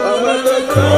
I'm at the top.